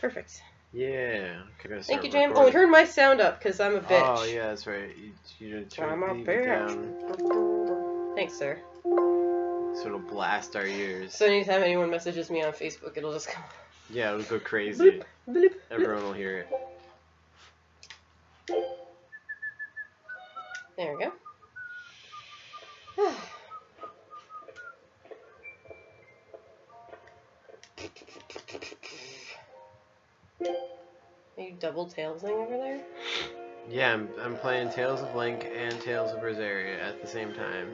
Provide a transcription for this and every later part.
Perfect. Yeah. Okay, Thank you, Jam. Oh, recording. turn my sound up because I'm a oh, bitch. Oh yeah, that's right. You, you turn I'm a it bitch. down, Thanks, sir. so it'll blast our ears. So anytime anyone messages me on Facebook, it'll just come. yeah, it'll go crazy. Bloop, bloop, bloop. Everyone will hear it. There we go. Are you double tailsing over there? Yeah, I'm, I'm playing Tales of Link and Tales of Berseria at the same time.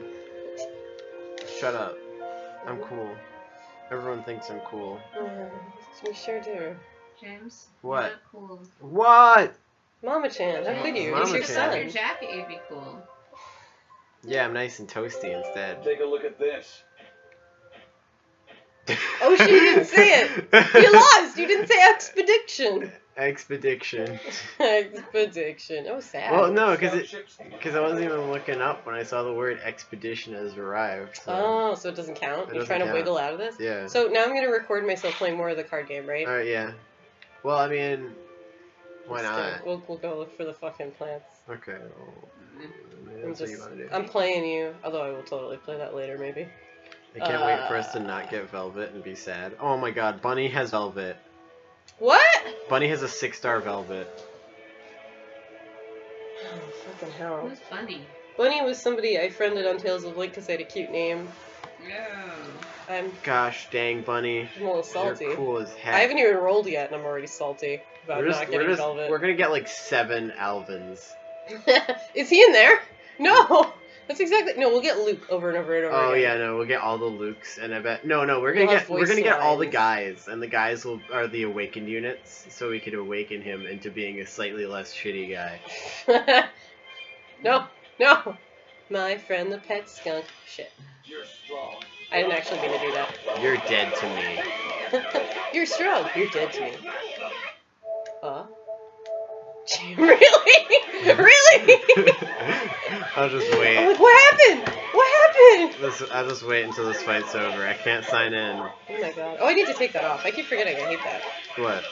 Shut up. I'm cool. Everyone thinks I'm cool. Uh, we sure do. James. What? Not cool. What? Mama Chan, how could you? Mama He's your Chan. son. Your jacket, you'd be cool. Yeah, I'm nice and toasty instead. Take a look at this. Oh, she didn't say it. You lost. You didn't say expedition. Expedition. expedition. Oh, sad. Well, no, because it, because I wasn't even looking up when I saw the word expedition has arrived. So. Oh, so it doesn't count. It You're doesn't trying to count. wiggle out of this. Yeah. So now I'm gonna record myself playing more of the card game, right? All right. Yeah. Well, I mean, why Let's not? We'll, we'll go look for the fucking plants. Okay. Well, I'm just. I'm playing you, although I will totally play that later, maybe. I can't wait for us to uh, not get Velvet and be sad. Oh my God, Bunny has Velvet. What? Bunny has a six-star Velvet. Oh, fucking hell. Who's Bunny? Bunny was somebody I friended on Tales of Link because they had a cute name. Yeah. I'm, Gosh dang, Bunny. I'm a little salty. You're cool as heck. I haven't even rolled yet, and I'm already salty about we're just, not we're getting just, Velvet. we're gonna get like seven Alvins. Is he in there? No! That's exactly. No, we'll get Luke over and over and over Oh again. yeah, no, we'll get all the Lukes, and I bet no, no, we're gonna We'll get we're gonna voice get all the guys, and the guys will are the awakened units, so we could awaken him into being a slightly less shitty guy. no, no! My friend the pet skunk. Shit. You're strong. I didn't actually mean to do that. You're dead to me. You're strong. You're dead to me. Uh? really? really? I'll just I'm wait. like, what happened? What happened? This, I'll just wait until this fight's over. I can't sign in. Oh my god. Oh, I need to take that off. I keep forgetting. I hate that. What?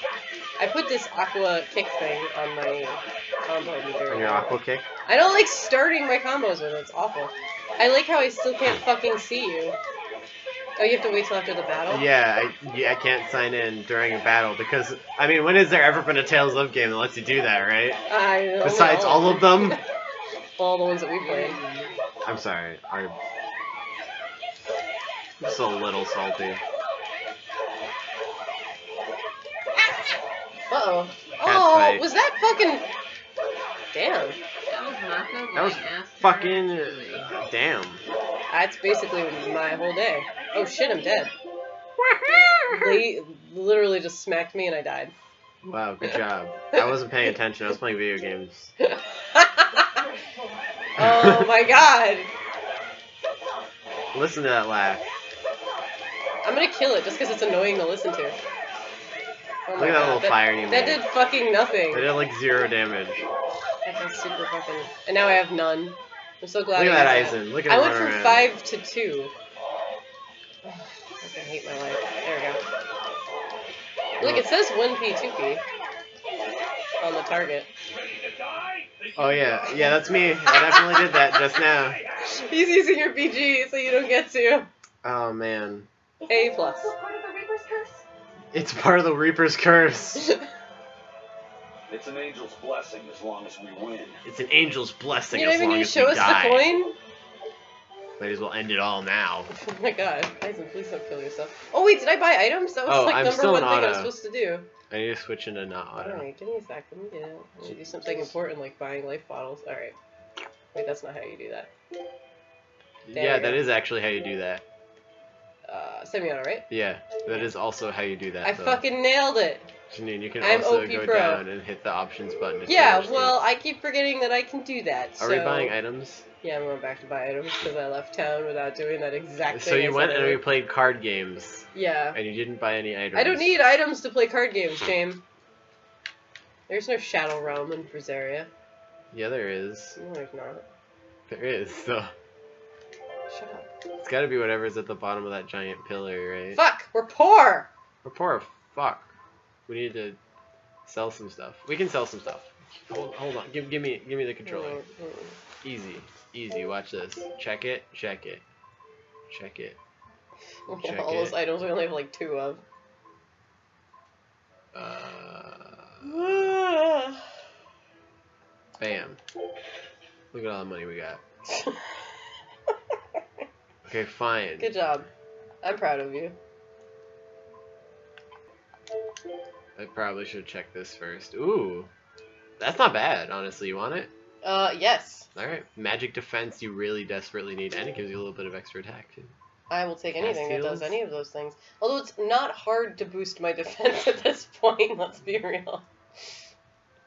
I put this aqua kick thing on my combo meter. On your aqua kick? I don't like starting my combos with it. It's awful. I like how I still can't fucking see you. Oh, you have to wait till after the battle? Yeah, I, yeah, I can't sign in during a battle because I mean, when has there ever been a Tales of game that lets you do that, right? I don't Besides know. all of them. all the ones that we played. I'm sorry. I'm just a little salty. Uh-oh. Cat Oh, fight. was that fucking... Damn. That was Mako That was fucking Julie. damn. That's basically my whole day. Oh shit, I'm dead. They literally just smacked me and I died. Wow, good job. I wasn't paying attention. I was playing video games. oh my god. Listen to that laugh. I'm gonna kill it just because it's annoying to listen to. Oh Look at that god. little fire you That made. did fucking nothing. It did like zero damage. That feels super fucking. And now I have none. I'm so glad. Look I at that got Eizen. Look at I him went from around. five to two. Ugh, I fucking hate my life. There we go. Look, it says 1p, 2p on the target. Oh yeah, yeah, that's me. I definitely did that just now. He's using your PG, so you don't get to. Oh man, A plus. it's part of the Reaper's curse. It's an angel's blessing as long as we win. It's an angel's blessing you don't as even long need as to show us die. the coin? Might as well end it all now. Oh my god. Tyson, please don't kill yourself. Oh wait, did I buy items? That was Oh, like I'm number one in thing I was supposed to do. I need to switch into not auto. Alright, give me a sec. Let me get it. Me do something important like buying life bottles. Alright. Wait, that's not how you do that. There Yeah, that is actually how you do that. Uh, semi-auto, right? Yeah, that is also how you do that. I though. fucking nailed it. Janine, you can I'm also OP go Pro. down and hit the options button. To Yeah, well. I keep forgetting that I can do that. Are we buying items? Yeah, I'm going back to buy items because I left town without doing that exact So you went and we played card games, Yeah. and you didn't buy any items. I don't need items to play card games, James. There's no Shadow Realm in Berseria. Yeah, there is. No, there's not. There is, though. Shut up. It's gotta be whatever's at the bottom of that giant pillar, right? Fuck! We're poor! We're poor fuck. We need to sell some stuff. We can sell some stuff. Hold, hold on. Give, give me, give me the controller. Easy, easy. Watch this. Check it. Check it. Check it. Check All those it. items we only have like two of. Uh, bam. Look at all the money we got. Okay, fine. Good job. I'm proud of you. I probably should check this first. Ooh, that's not bad. Honestly, you want it? Uh, yes. All right. Magic defense you really desperately need, and it gives you a little bit of extra attack too. I will take anything that does any of those things. Although it's not hard to boost my defense at this point, let's be real.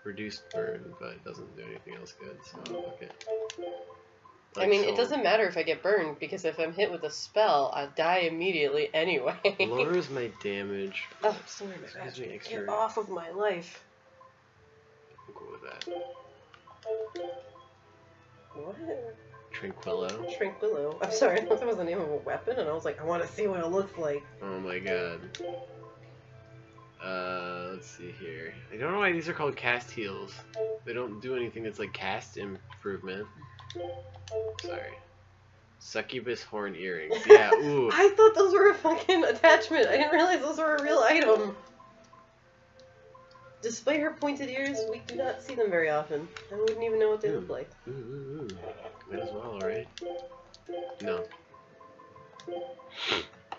Reduced burn, but it doesn't do anything else good. So okay. I mean, it doesn't matter if I get burned, because if I'm hit with a spell, I die immediately anyway. Lowers my damage. oh, sorry, my Gives me magic. extra- Get off of my life. I'm cool with that. What? Tranquillo. Tranquillo. I'm sorry, I thought that was the name of a weapon, and I was like, I want to see what it looks like. Oh my god. Uh, let's see here. I don't know why these are called cast heals. They don't do anything that's like cast improvement. Sorry. Succubus horn earrings. Yeah, ooh. I thought those were a fucking attachment. I didn't realize those were a real item. Despite her pointed ears, we do not see them very often. I wouldn't even know what they look hmm. like. Ooh, ooh, ooh. Might as well, right? No.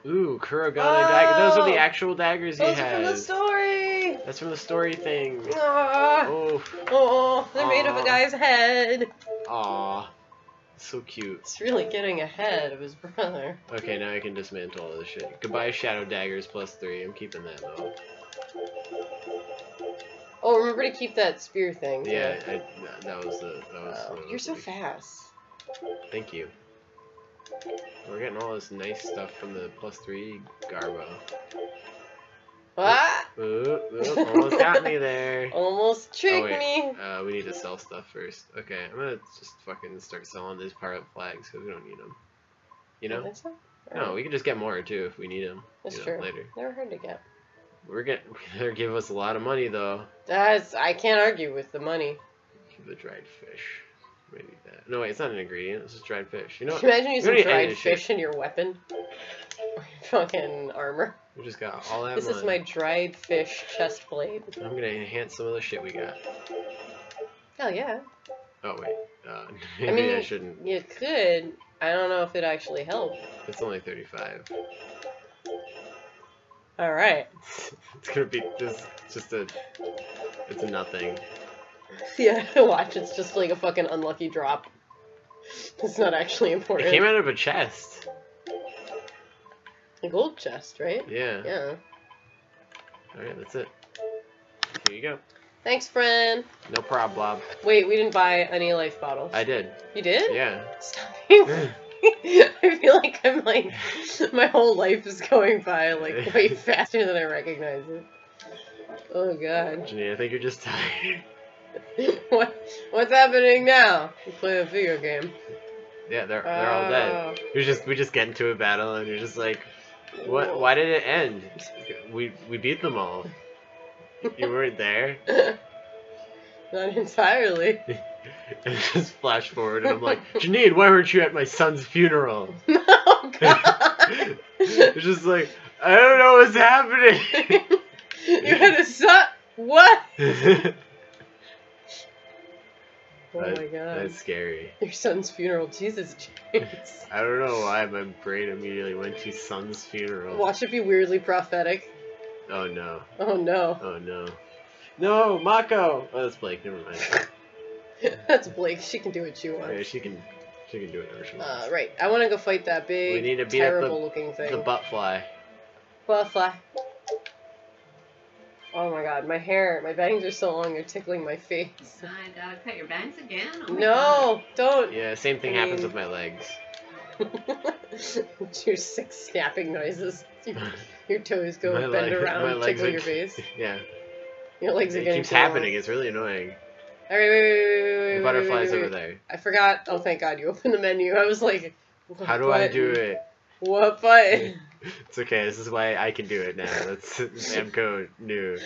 Ooh, Kurogane dagger. Those are the Oh! actual daggers he Those are from the story! That's from the story thing. Oh, oh, they're made of a guy's head. aw. So cute. It's really getting ahead of his brother. Okay, now I can dismantle all this shit. Goodbye, Shadow Daggers plus three. I'm keeping that though. Oh, remember to keep that spear thing. Yeah, I, that- was the. That was Oh, of you're so big- fast. Thank you. We're getting all this nice stuff from the plus three Garbo. What? Almost got me there. Almost tricked wait. me. Uh, we need to sell stuff first. Okay, I'm gonna just fucking start selling these pirate flags because we don't need them. You know? so? No, we can just get more too if we need them. That's you know, true. Later. They're hard to get. We're get. They're give us a lot of money though. That's I can't argue with the money. The dried fish. Maybe that. No wait, it's not an ingredient. It's just dried fish. You know, Can you imagine using dried fish in your weapon? Or your fucking armor. we just got all that This money. is my dried fish chest blade. I'm gonna enhance some of the shit we got. Hell yeah. Oh wait, uh, maybe I, mean, shouldn't. You could. I don't know if it actually helped. It's only 35. Alright. it's gonna be this. Just a. It's a nothing. Yeah, watch. It's just like a fucking unlucky drop. It's not actually important. It came out of a chest. A gold chest, right? Yeah. Yeah. All right, that's it. Here you go. Thanks, friend. No problem, Bob. Wait, we didn't buy any life bottles. I did. You did? Yeah. I feel like I'm like my whole life is going by like way faster than I recognize it. Oh god. Janine, I think you're just tired. what what's happening now? You play a video game. Yeah, they're they're all dead. Oh. You're just we just get into a battle and you're just like, what? Why did it end? We we beat them all. You weren't there. Not entirely. And just flash forward and I'm like, Janine, why weren't you at my son's funeral? oh god. It's just like, I don't know what's happening. you had a son. What? Oh That- my god. That's scary. Your son's funeral. Jesus, James. I don't know why my brain immediately went to son's funeral. Watch it be weirdly prophetic. Oh no. Oh no. Oh no. No, Mako! Oh, that's Blake, never mind. That's Blake. She can do what she wants. Yeah, she can she can do whatever she Uh, wants. right. I want to go fight that big, We need to beat up the- terrible looking thing. The butt fly. Butterfly. Oh my god, my hair, my bangs are so long, they're tickling my face. I gotta cut your bangs again? Oh my No, don't. Yeah, same thing I happens mean- with my legs. your six snapping noises. Your, your toes go My bend leg- around, my legs tickle are- your face. Yeah. Your legs are It getting keeps too long. happening, it's really annoying. Alright, wait, wait, wait, wait, wait, wait, The butterfly's wait, wait, over wait. there. I forgot. Oh, thank God, you opened the menu. I was like, what How do I do it? What button? It's okay. This is why I can do it now. That's Amco new.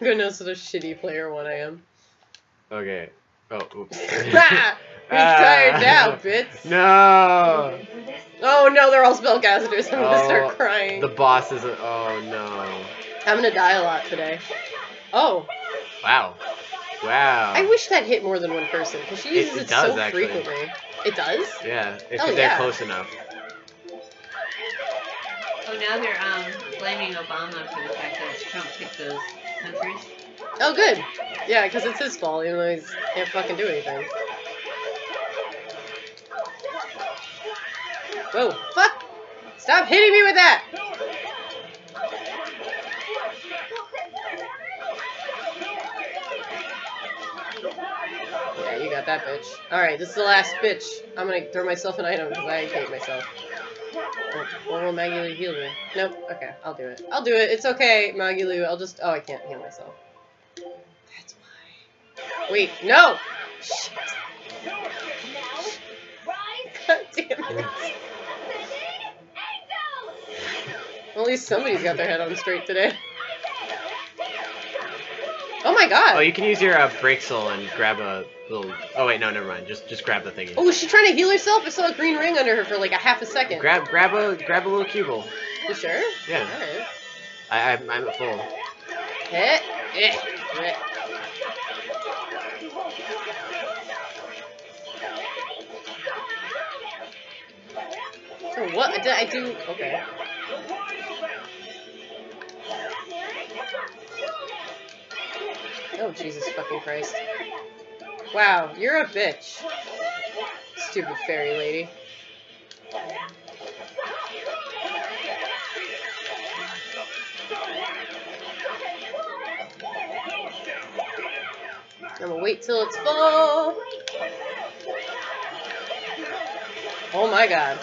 Who knows what a shitty player one I am? Okay. Oh, oops. Ah! You're tired now, bitch. No. Oh no, they're all spellcasters. I'm gonna Oh, start crying. The boss is. A, oh no. I'm gonna die a lot today. Oh, Wow. Wow. I wish that hit more than one person because she It- uses it it, does, so actually. frequently. It does? Yeah, if Oh, they're yeah. close enough. Oh, now they're um blaming Obama for the fact that Trump picked those countries. Oh, good. Yeah, because it's his fault, even though he can't fucking do anything. Whoa, fuck! Stop hitting me with that! Yeah, you got that bitch. Alright, this is the last bitch. I'm gonna throw myself an item because I hate myself. Or, will Magilou heal me? Nope. Okay, I'll do it. I'll do it. It's okay, Magilou. I'll just. Oh, I can't heal myself. That's why. Wait, no! Shit. God damn it. At least somebody's got their head on straight today. Oh god! Oh, you can use your uh, soul and grab a little. Oh wait, no, never mind. Just just grab the thingy. Oh, is she trying to heal herself? I saw a green ring under her for like a half a second. Grab grab a grab a little cubel. You sure? Yeah, Alright. I I'm, I'm at full. Eh, eh, eh. So what did I do? Okay. Oh Jesus fucking Christ! Wow, you're a bitch. Stupid fairy lady. I'm gonna wait till it's full. Oh my god.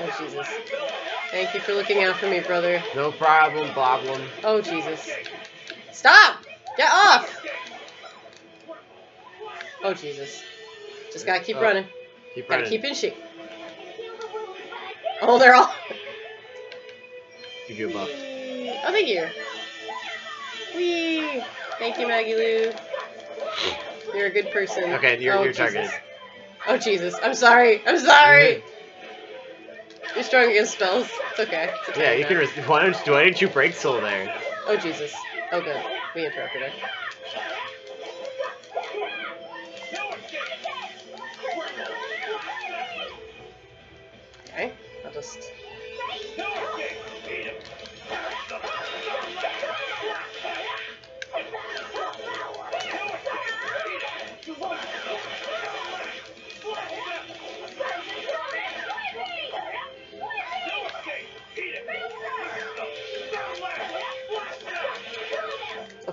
Oh Jesus. Thank you for looking out for me, brother. No problem, problem. Oh Jesus. Stop! Get off! Oh Jesus. Just gotta keep Oh, running. Keep Gotta running. keep in shape. Oh, they're all. Give you a buff. Oh, thank you. Whee! Thank you, Magilou. You're a good person. Okay, you're oh, you're Jesus. targeted. Oh, Jesus. I'm sorry. I'm sorry. You're strong against spells. It's okay. It's Yeah, you now. can. Res- why don't why didn't you break soul there? Oh, Jesus. Oh, good. We interrupted her. Okay. I'll just.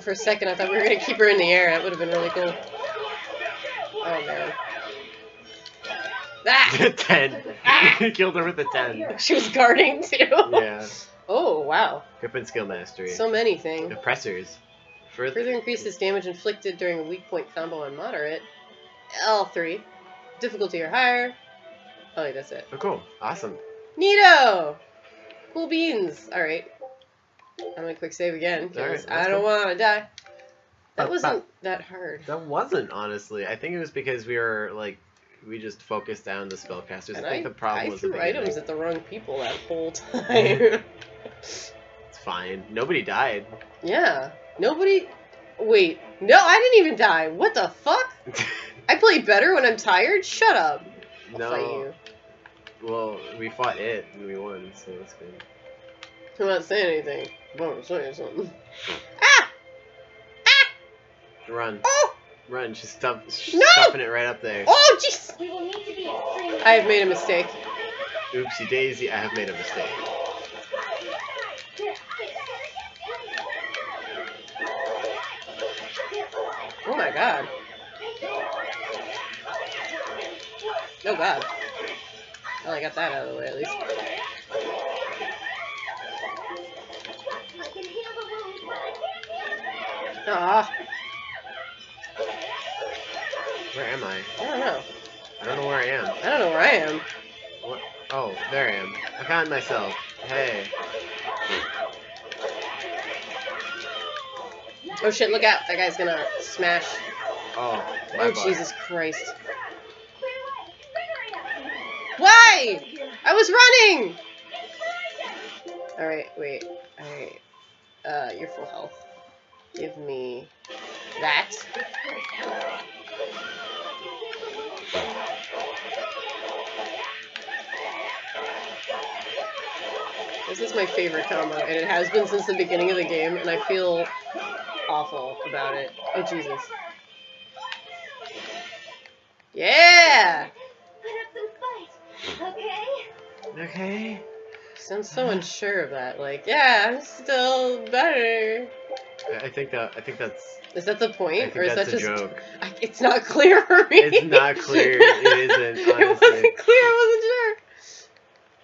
For a second, I thought we were gonna keep her in the air. That would have been really cool. Oh man. Ah! ten. Killed her with a ten. She was guarding too. Yeah. Oh wow. Grip and skill mastery. So many things. Oppressors. Further. Further increases damage inflicted during a weak point combo on moderate. L3. Difficulty or higher. Oh, wait, that's it. Oh, cool. Awesome. Neato! Cool beans. Alright. I'm gonna quick save again, because Alright, I don't want to die. That wasn't that hard. That wasn't honestly. I think it was because we were like, we just focused down the spellcasters. And I think I, the problem I was threw beginning. items at the wrong people that whole time. It's fine. Nobody died. yeah. Nobody. Wait. No, I didn't even die. What the fuck? I play better when I'm tired? Shut up. I'll no. Well, we fought it and we won, so that's good. I'm not saying anything. I'm saying something. Ah! Ah! Run, Oh! run. She's, stuff, she's No! stuffing it right up there. Oh, jeez! We will need to be extremely I have made a mistake. Oopsie daisy. I have made a mistake. Oh my god. Oh god. Well, I got that out of the way at least. I can heal the wounds, but I Ah, Where am I? I don't know. I don't know where I am. I don't know where I am. Oh, there I am. I found myself. Hey. Oh shit, look out. That guy's gonna smash. Oh, Oh butt. Jesus Christ. Clear away! Quick, hurry up! Why? I was running! Alright, wait. Alright. Uh, you're full health. Give me that. This is my favorite combo, and it has been since the beginning of the game, and I feel awful about it. Oh, Jesus. Yeah! Put up some fight, okay? Okay. Sounds so unsure of that. Like, yeah, I'm still better. I- think that I think that's Is that the point, or is that a just? joke. I, it's not clear for me. It's not clear. It isn't, it wasn't clear. I wasn't sure.